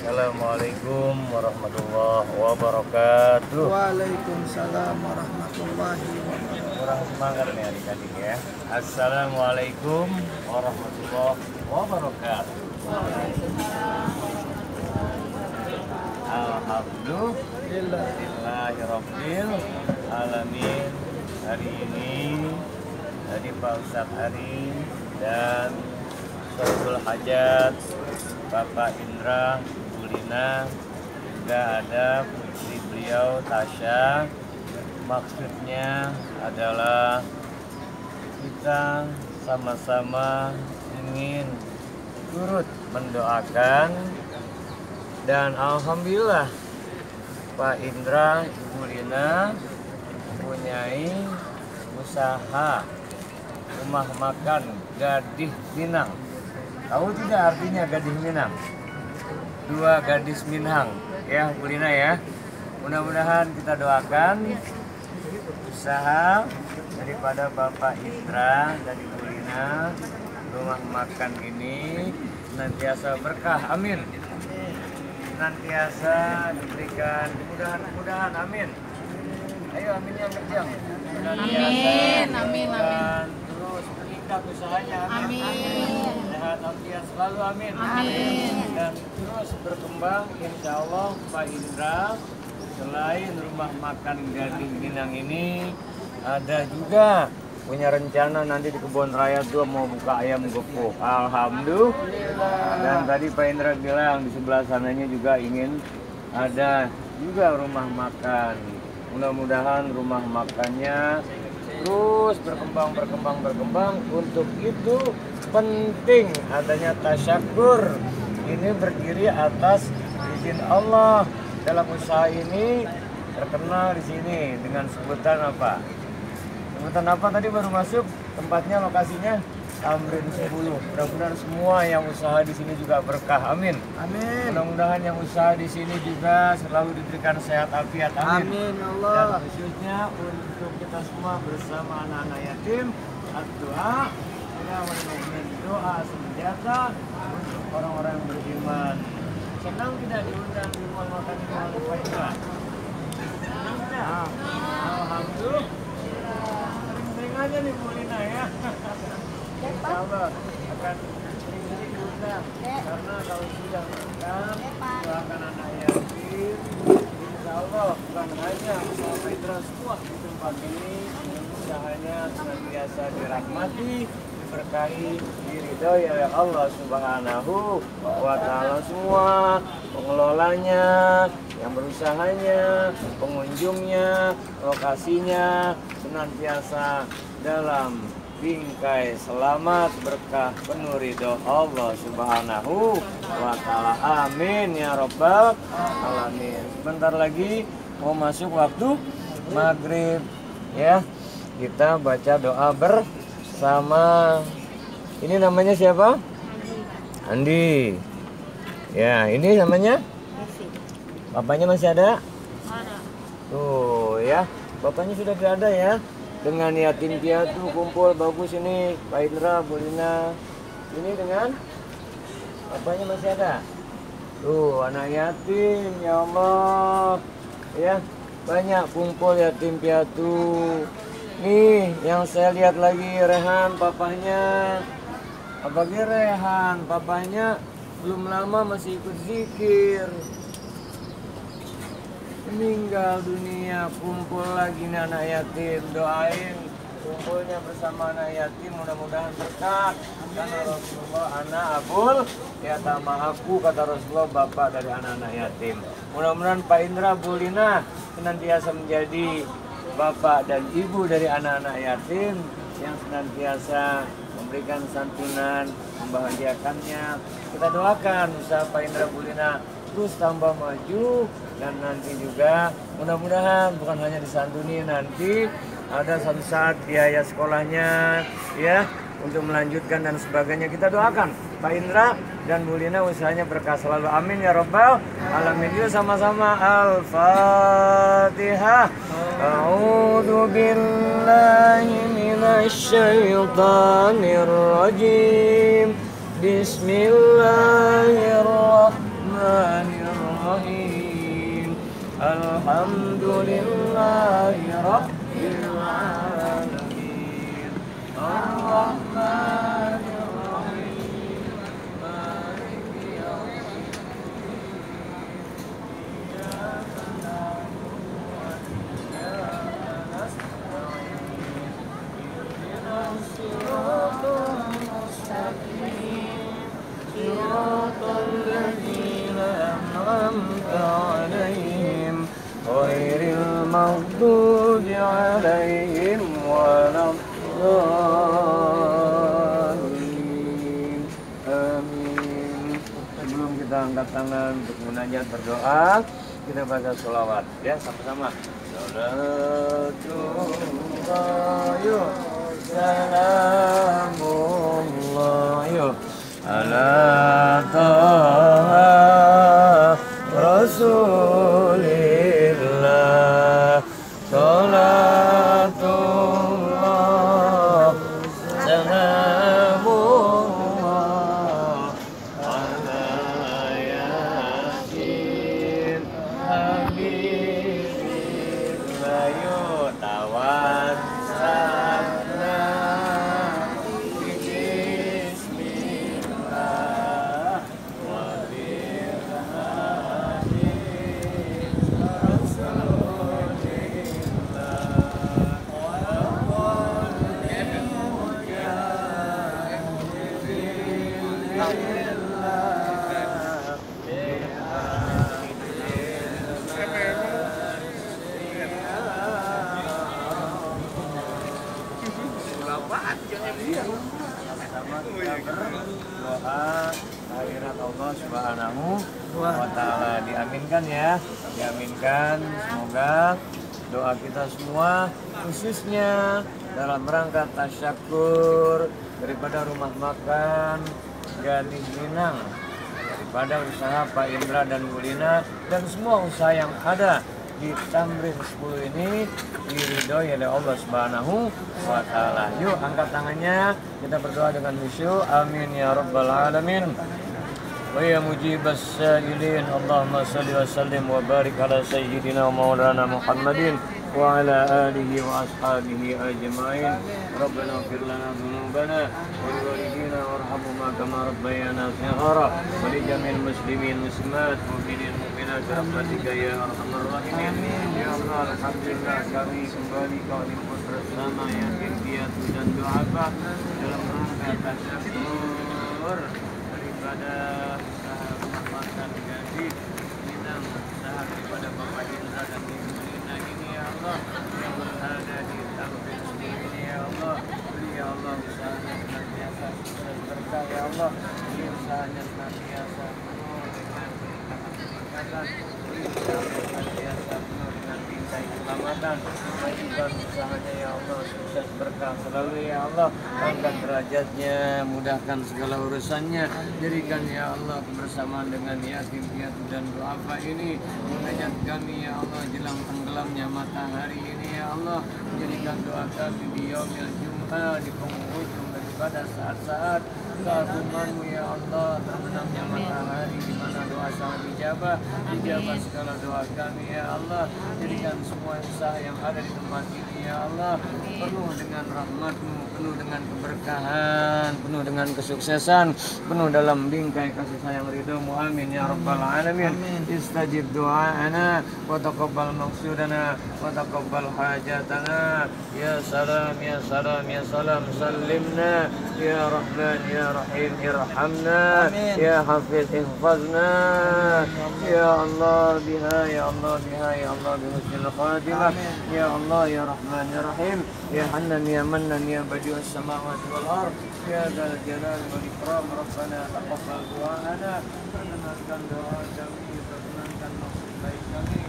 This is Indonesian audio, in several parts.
Assalamualaikum warahmatullahi wabarakatuh. Waalaikumsalam warahmatullahi wabarakatuh. Kurang semangat nih adik-adik ya. Assalamualaikum warahmatullahi wabarakatuh. Alhamdulillahirabbil alamin. Hari ini tadi Pak Ustadz Hari dan Saudul Hajat Bapak Indra, Lina, juga ada putri beliau Tasya. Maksudnya adalah kita sama-sama ingin turut mendoakan dan alhamdulillah Pak Indra, Ibu Lina mempunyai usaha rumah makan Gadis Minang. Tahu tidak artinya Gadis Minang? Dua gadis Minang, ya Bu Lina ya. Mudah-mudahan kita doakan usaha daripada Bapak Indra dan Ibu Lina rumah makan ini senantiasa berkah. Amin senantiasa diberikan kemudahan-kemudahan amin ayo aminnya kencang Amin, amin, amin. terus meningkat usahanya amin, Amin. sehat selalu amin Amin. dan berkembang insya Allah Pak Indra selain rumah makan Gading Minang ini ada juga punya rencana nanti di kebun raya tuh mau buka ayam gepuk. Alhamdulillah. Dan tadi Pak Indra bilang di sebelah sananya juga ingin ada juga rumah makan. Mudah-mudahan rumah makannya terus berkembang berkembang berkembang. Untuk itu penting adanya tasyakur. Ini berdiri atas izin Allah dalam usaha ini terkenal di sini dengan sebutan apa? Sebutan apa tadi baru masuk tempatnya lokasinya Tamrin 10. Mudah-mudahan semua yang usaha di sini juga berkah. Amin. Amin. Mudah-mudahan yang usaha di sini juga selalu diberikan sehat afiat. Amin. Amin ya Dan Allah. khususnya untuk kita semua bersama anak-anak yatim, doa doa senjata orang-orang yang beriman. Senang tidak diundang di rumah makan oleh Pak Indra? Senang tidak? Alhamdulillah. Sering-sering aja nih Bu Lina ya. Insya Allah akan sering-sering diundang. Karena kalau sudah diundang, doakan anak yatim. Insya Allah bukan hanya usaha Petra semua di tempat ini usahanya senantiasa dirahmati diberkahi diridhoi oleh Allah Subhanahu wa taala semua pengelolanya yang berusahanya pengunjungnya lokasinya senantiasa dalam bingkai selamat berkah penuh ridho Allah Subhanahu wa taala. Amin ya rabbal alamin. Sebentar lagi mau masuk waktu maghrib ya. Kita baca doa bersama. Ini namanya siapa? Andi. Ya, ini namanya? Bapaknya masih ada? Tuh ya, bapaknya sudah tidak ada ya. Dengan yatim piatu kumpul bagus ini, Pak Indra, Bu Lina. Ini dengan bapaknya masih ada. Tuh, anak yatim, ya Allah. Ya, banyak kumpul yatim piatu. Nih, yang saya lihat lagi Rehan, papahnya. Apalagi Rehan, papahnya belum lama masih ikut zikir. Meninggal dunia kumpul lagi nih anak yatim. Doain kumpulnya bersama anak yatim mudah-mudahan berkah. Karena Rasulullah anak abul ya tama aku kata Rasulullah bapak dari anak-anak yatim. Mudah-mudahan Pak Indra Bu Lina senantiasa menjadi bapak dan ibu dari anak-anak yatim yang senantiasa memberikan santunan membahagiakannya. Kita doakan usaha Pak Indra Bu Lina terus tambah maju dan nanti juga mudah-mudahan bukan hanya disantuni nanti ada satu saat biaya sekolahnya ya untuk melanjutkan dan sebagainya. Kita doakan Pak Indra dan Bu Lina usahanya berkah selalu. Amin ya robbal alamin. Yuk sama-sama Al-Fatihah. A'udzu billahi minasy syaithanir rajim. Bismillahirrahmanirrahim. Alhamdulillahirabbil alamin. Allahumma kita angkat tangan untuk munajat berdoa. Kita baca sholawat. Ya sama-sama. Salatullah Salamullah Ala taha Habibillah Yuk Allah Subhanahu wa taala diaminkan ya diaminkan semoga doa kita semua khususnya dalam rangka tasyakur daripada rumah makan Gading Minang daripada usaha Pak Indra dan Bulina dan semua usaha yang ada di Tamrin 10 ini diridhoi oleh Allah Subhanahu wa taala. Yuk angkat tangannya, kita berdoa dengan khusyuk. Amin ya rabbal alamin. Wa ya mujibas sa'ilin, Allahumma salli wa sallim wa barik ala sayyidina wa maulana Muhammadin wa ala alihi wa ashabihi ajma'in. Rabbana ighfir lana dhunubana wa liwalidina warhamhuma kama rabbayana shighara wa li jami'il muslimin muslimat mu'minin mu'minat rahmatika ya arhamar rahimin. Ya Allah, alhamdulillah kami kembali kau limput bersama yakin piatu dan doa dalam rangka tasyakur usaha rumah makan gaji Minang usaha daripada Bapak Indra dan Ibu Lina ini ya Allah yang berada di Tamrin ini ya Allah. Beri ya Allah usahanya senantiasa sukses berkah ya Allah. Beri usahanya senantiasa penuh dengan keberkatan beri usahanya senantiasa penuh dengan bingkai keselamatan. Majukan usahanya ya Allah sukses berkah selalu ya Allah. Angkat derajatnya mudahkan segala urusannya. Jadikan ya Allah kebersamaan dengan yatim piatu dan doa ini. Munajat ya Allah jelang tenggelamnya matahari ini ya Allah. Jadikan doa kami di yaumil jum'ah di penghujung daripada saat-saat keagunganmu ya Allah terbenamnya matahari di mana doa sangat dijabah dijabah segala doa kami ya Allah. Jadikan semua usaha yang ada di tempat ini ya Allah penuh dengan rahmatmu penuh dengan keberkahan penuh dengan kesuksesan penuh dalam bingkai kasih sayang ridhomu. Amin ya rabbal alamin. Istajib doaana wa taqabbal maqsudana wa taqabbal hajatana. Ya salam ya salam ya salam. Sallimna ya rahman ya rahim irhamna ya hafiz ihfazna ya Allah biha ya Allah biha ya Allah bihusnil khatimah ya Allah ya rahman ya rahim ya hanan ya mannan ya badi'us samawati wal ard ya dzal jalal wal ikram rabbana taqabbal du'ana perkenankan doa kami perkenankan maksud baik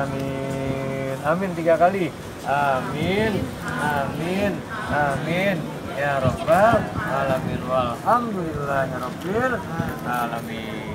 Amin. Amin tiga kali. Amin. Amin. Amin. Ya Rabbal Alamin. Alhamdulillah. ya Rabbil Alamin.